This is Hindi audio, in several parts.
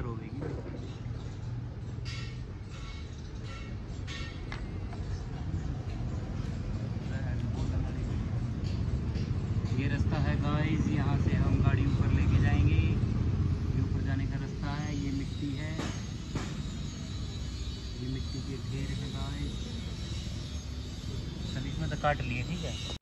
अगर होगी ये रास्ता है गाइस यहाँ से हम गाड़ी ऊपर लेके जाएँगे। ये ऊपर जाने का रास्ता है, ये मिट्टी है। ये मिट्टी के ढेर है गाइस चल, इसमें तो काट लिए, ठीक है?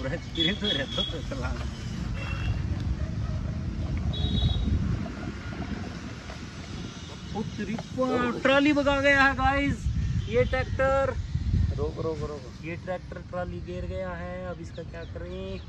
पूरा तो रहता तो ट्रॉली बगा गया है गाइस ये ट्रैक्टर रोक रोक रोक। ये ट्रैक्टर ट्रॉली गिर गया है। अब इसका क्या करें?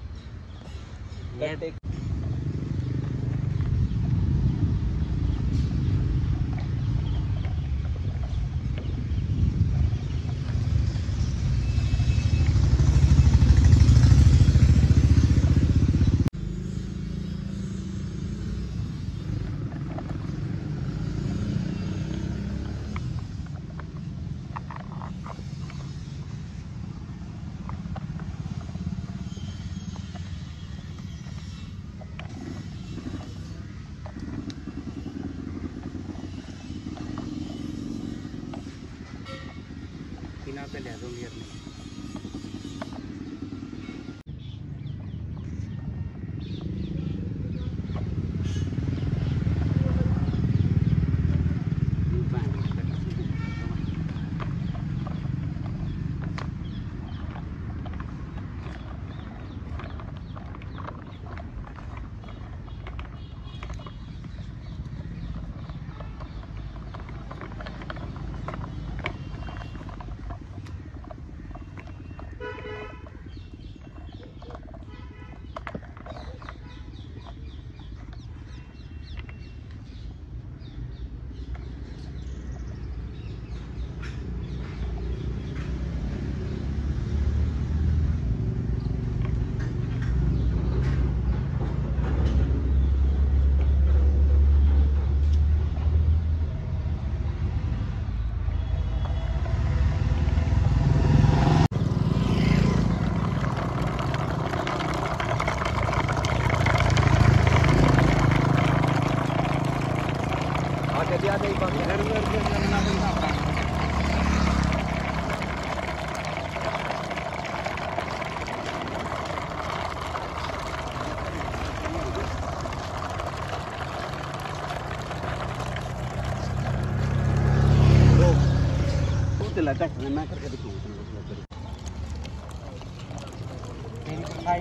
ये कट एक बिना पे लगता है मैं करके दिखाऊँ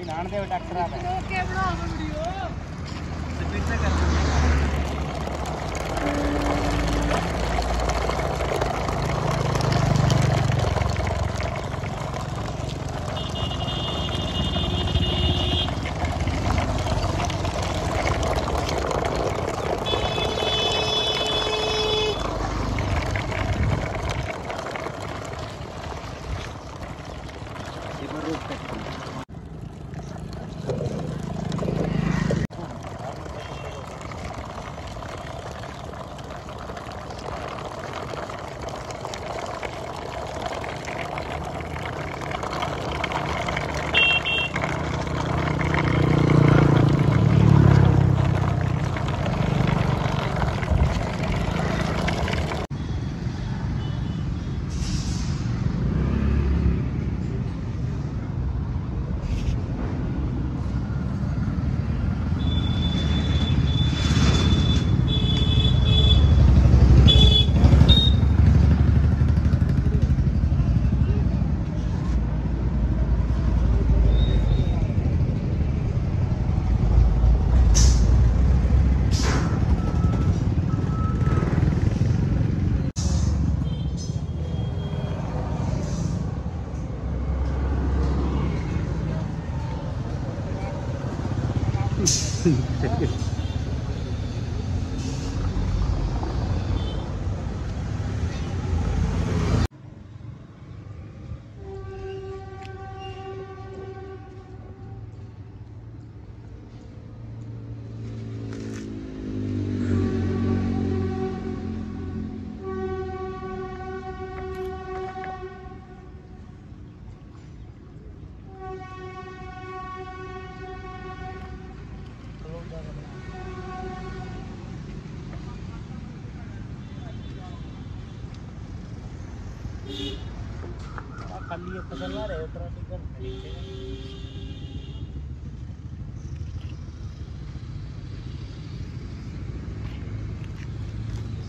नान दे डॉक्टर आप ओके बनाओ वीडियो फिर से कर।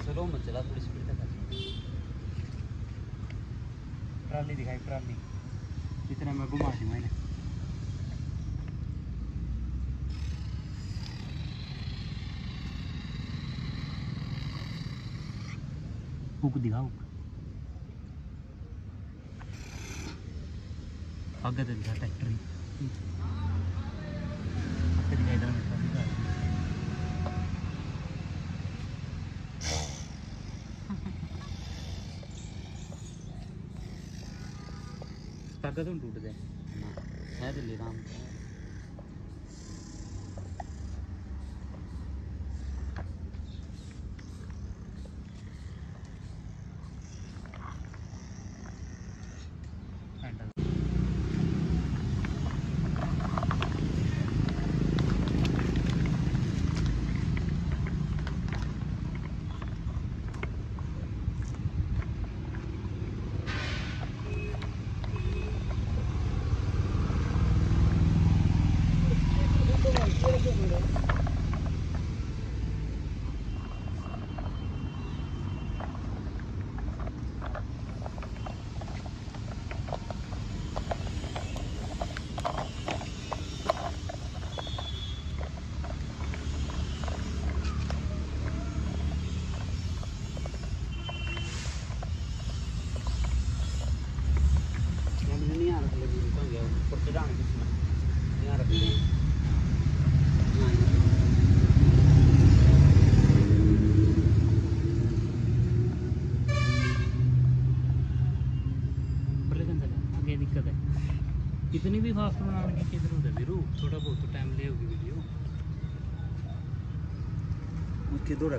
स्लो चला थोड़ी स्पीड तक ट्राली दिखाई ट्राली इतना मैं घुमा दी मैंने हुक दिखा हुक आगे तो दिखा ट्रैक्टर ही आगे दिखाई दे इतनी भी फास्ट बनाने की क्या ज़रूरत है वीरू थोड़ा बहुत तो टाइम ले होगी वीडियो उसके दौड़ा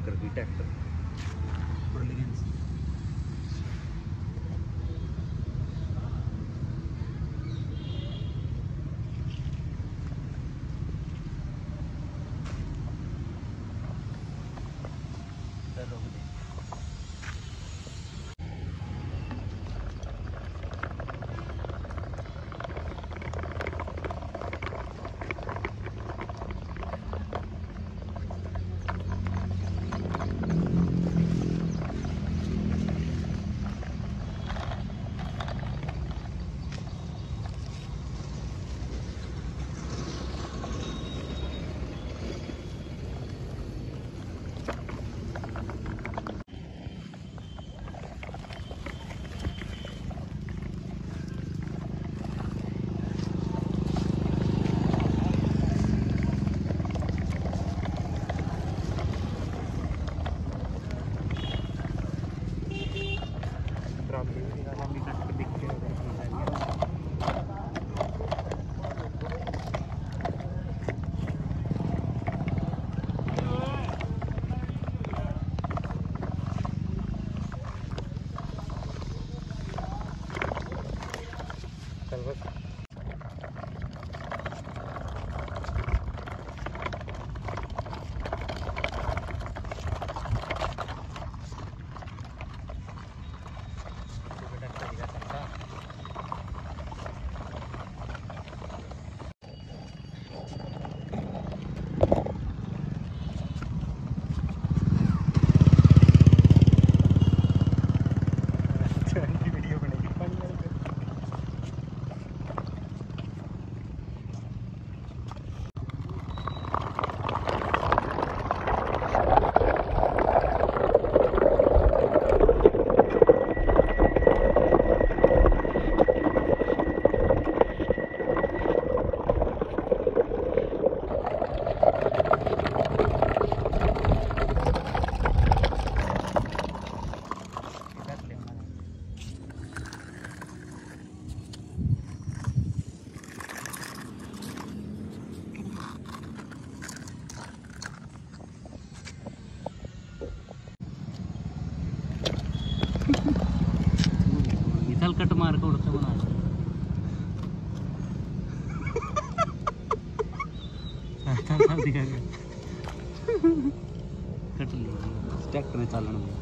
चल, चल, चल, दिखा दे। कट